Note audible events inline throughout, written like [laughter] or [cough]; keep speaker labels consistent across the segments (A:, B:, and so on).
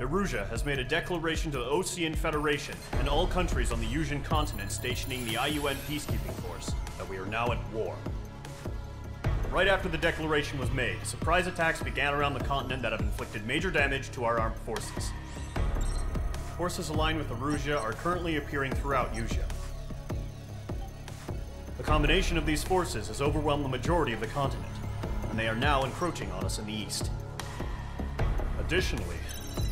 A: Erusia has made a declaration to the Osean Federation and all countries on the Usean continent stationing the IUN peacekeeping force that we are now at war. Right after the declaration was made, surprise attacks began around the continent that have inflicted major damage to our armed forces. Forces aligned with Erusia are currently appearing throughout Usea. The combination of these forces has overwhelmed the majority of the continent, and they are now encroaching on us in the east. Additionally,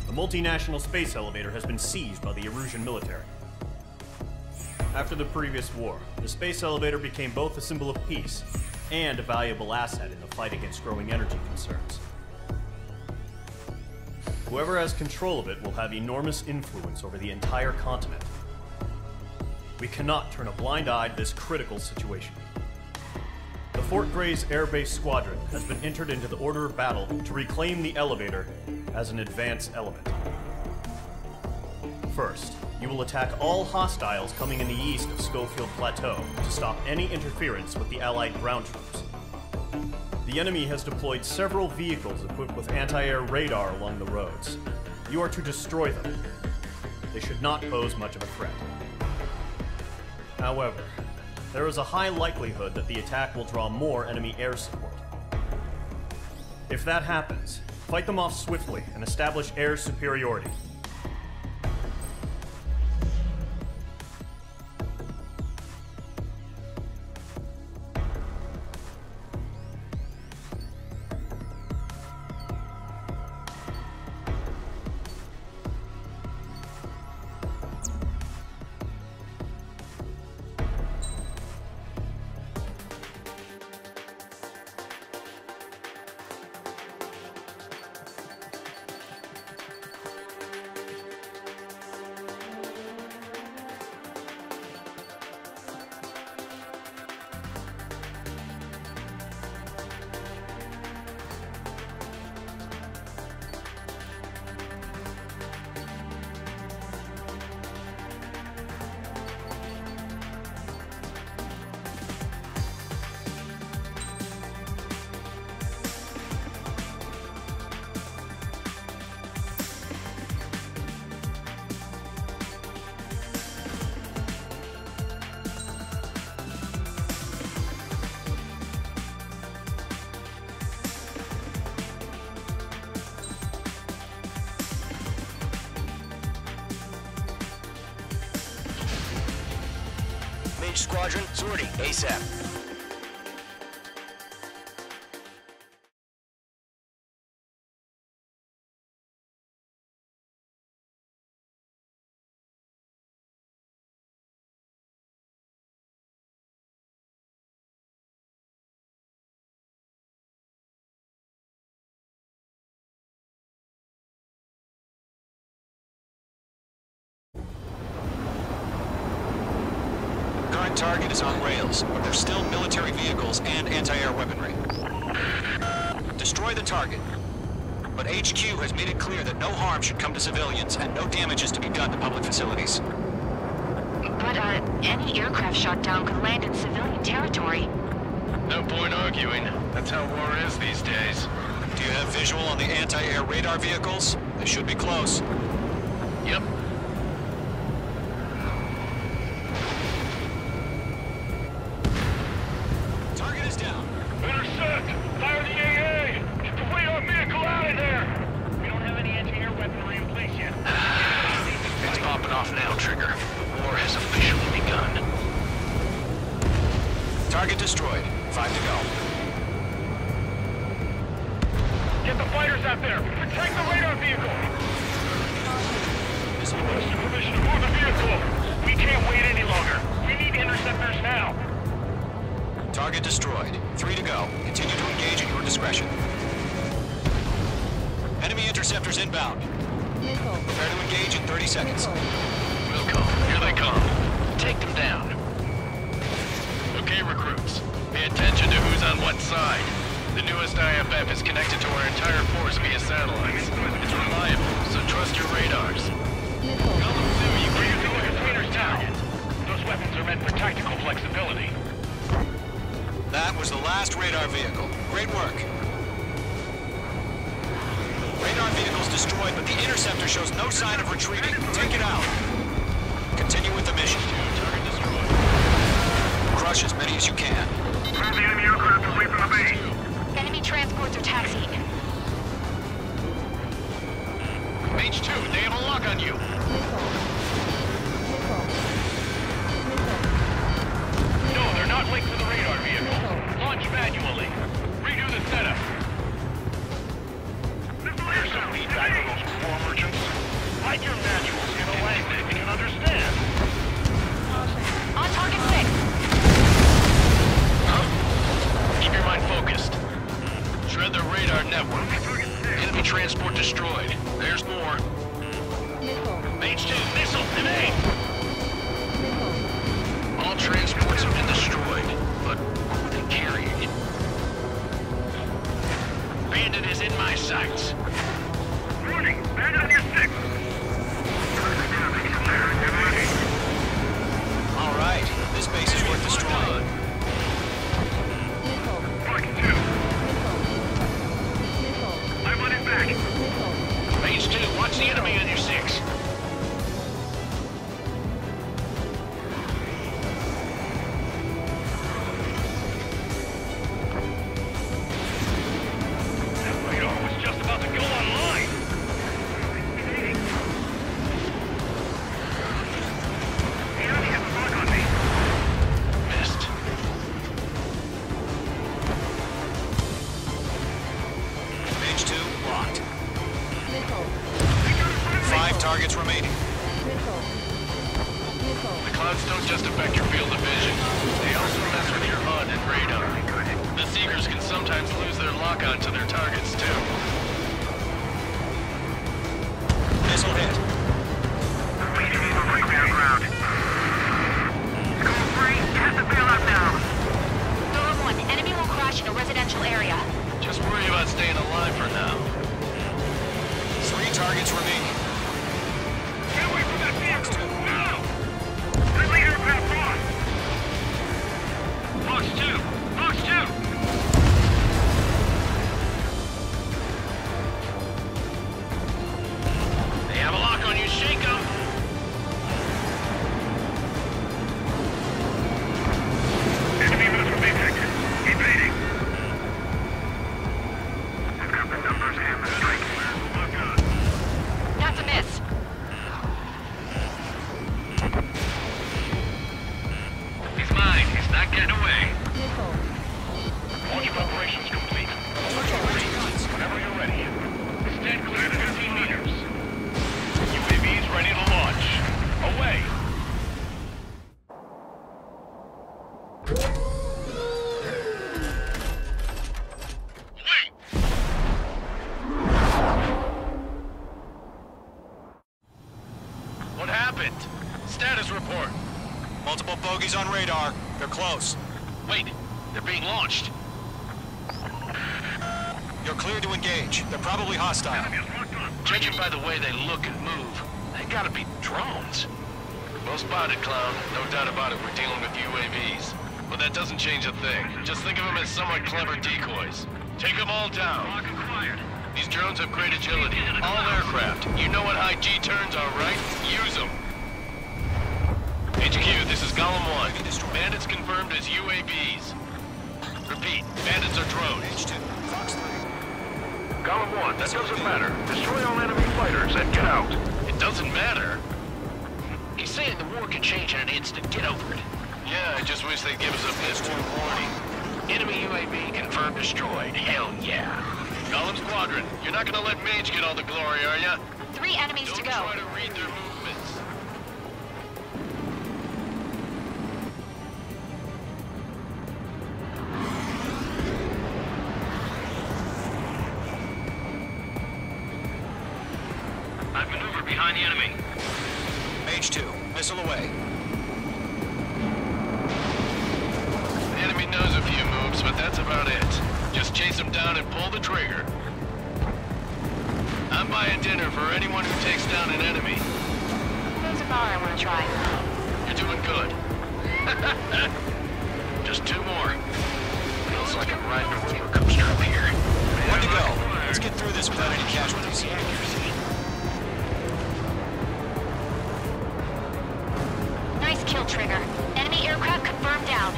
A: the multinational space elevator has been seized by the Erusian military. After the previous war, the space elevator became both a symbol of peace and a valuable asset in the fight against growing energy concerns. Whoever has control of it will have enormous influence over the entire continent. We cannot turn a blind eye to this critical situation. The Fort Grays Air Base Squadron has been entered into the order of battle to reclaim the elevator as an advance element. First, you will attack all hostiles coming in the east of Schofield Plateau to stop any interference with the Allied ground troops. The enemy has deployed several vehicles equipped with anti-air radar along the roads. You are to destroy them. They should not pose much of a threat. However, there is a high likelihood that the attack will draw more enemy air support. If that happens, fight them off swiftly and establish air superiority.
B: Squadron, sortie, ASAP.
C: Target is on rails, but there's still military vehicles and anti-air weaponry. Destroy the target. But HQ has made it clear that no harm should come to civilians and no damage is to be done to public facilities.
D: But, uh, any aircraft shot down could land in civilian territory.
E: No point arguing. That's how war is these days.
C: Do you have visual on the anti-air radar vehicles? They should be close.
E: Yep. Get the fighters out there! Protect the radar vehicle! Supervision, move the vehicle! We can't wait any longer. We need interceptors now.
C: Target destroyed. Three to go. Continue to engage at your discretion. Enemy interceptors inbound. Prepare to engage in 30 seconds.
E: Wilco, newest IFF is connected to our entire force via satellites. It's reliable, so trust your radars. Column 2, you using the containers now. Those weapons are meant for tactical flexibility.
C: That was the last radar vehicle. Great work. Radar vehicles destroyed, but the interceptor shows no sign of retreating. Take it out. Continue with the mission.
E: Target.
C: Crush as many as you can.
F: Move the enemy aircraft away from the base.
D: Enemy transports are taxiing.
E: H2, they have a lock on you. No, H2.
C: Bogies on radar. They're close.
E: Wait, they're being launched.
C: You're clear to engage. They're probably hostile.
F: Enemy is locked on.
E: Judging by the way they look and move, they gotta be drones. Well spotted, clown. No doubt about it, we're dealing with UAVs. But that doesn't change a thing. Just think of them as somewhat clever decoys. Take them all down.
F: Lock acquired.
E: These drones have great agility. All aircraft. You know what high G turns are, right? Use them. HQ, this is Golem 1. Bandits confirmed as UAVs. Repeat, bandits are drones.
C: H2. Fox 3.
F: Column 1, that doesn't matter. Destroy all enemy fighters and get out.
E: It doesn't matter.
G: He's saying the war can change in an instant. Get over it.
E: Yeah, I just wish they'd give us a bit warning.
G: Enemy UAV confirmed destroyed. Hell yeah.
E: Golem Squadron, you're not gonna let Mage get all the glory, are ya?
D: Three enemies
E: Don't
D: to go.
F: Behind the enemy.
C: H2. Missile away.
E: The enemy knows a few moves, but that's about it. Just chase them down and pull the trigger. I'm buying dinner for anyone who takes down an enemy.
D: There's a bar I want to try.
E: You're doing good. [laughs] Just two more.
G: Feels like I'm riding a roller coaster up here.
C: One to go. Let's get through this without any casualties.
G: trigger. Enemy aircraft confirmed down.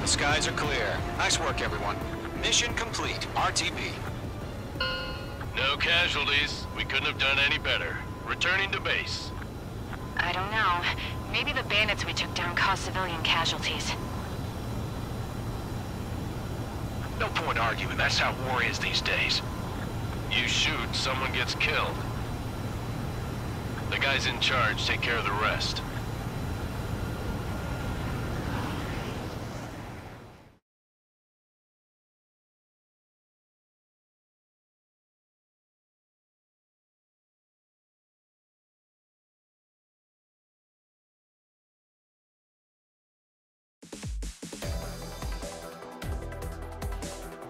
C: The skies are clear. Nice work, everyone. Mission complete. RTB.
E: No casualties. We couldn't have done any better. Returning to base.
D: I don't know. Maybe the bandits we took down caused civilian casualties.
G: No point arguing. That's how war is these days.
E: You shoot, someone gets killed. The guys in charge take care of the rest.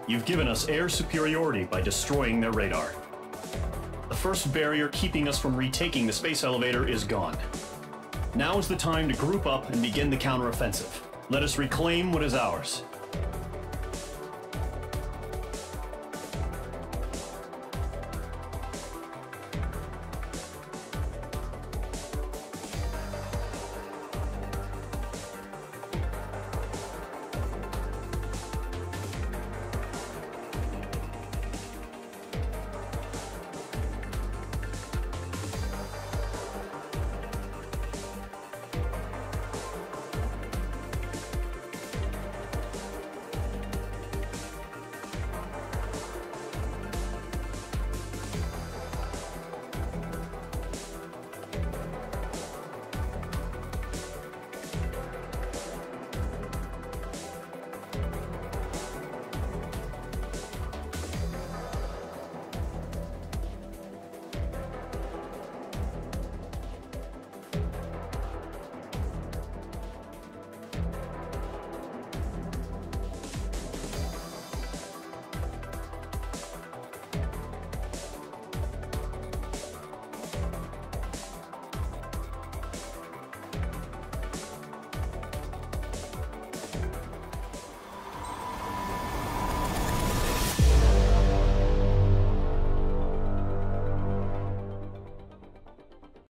A: You've given us air superiority by destroying their radar. The first barrier keeping us from retaking the space elevator is gone. Now is the time to group up and begin the counteroffensive. Let us reclaim what is ours.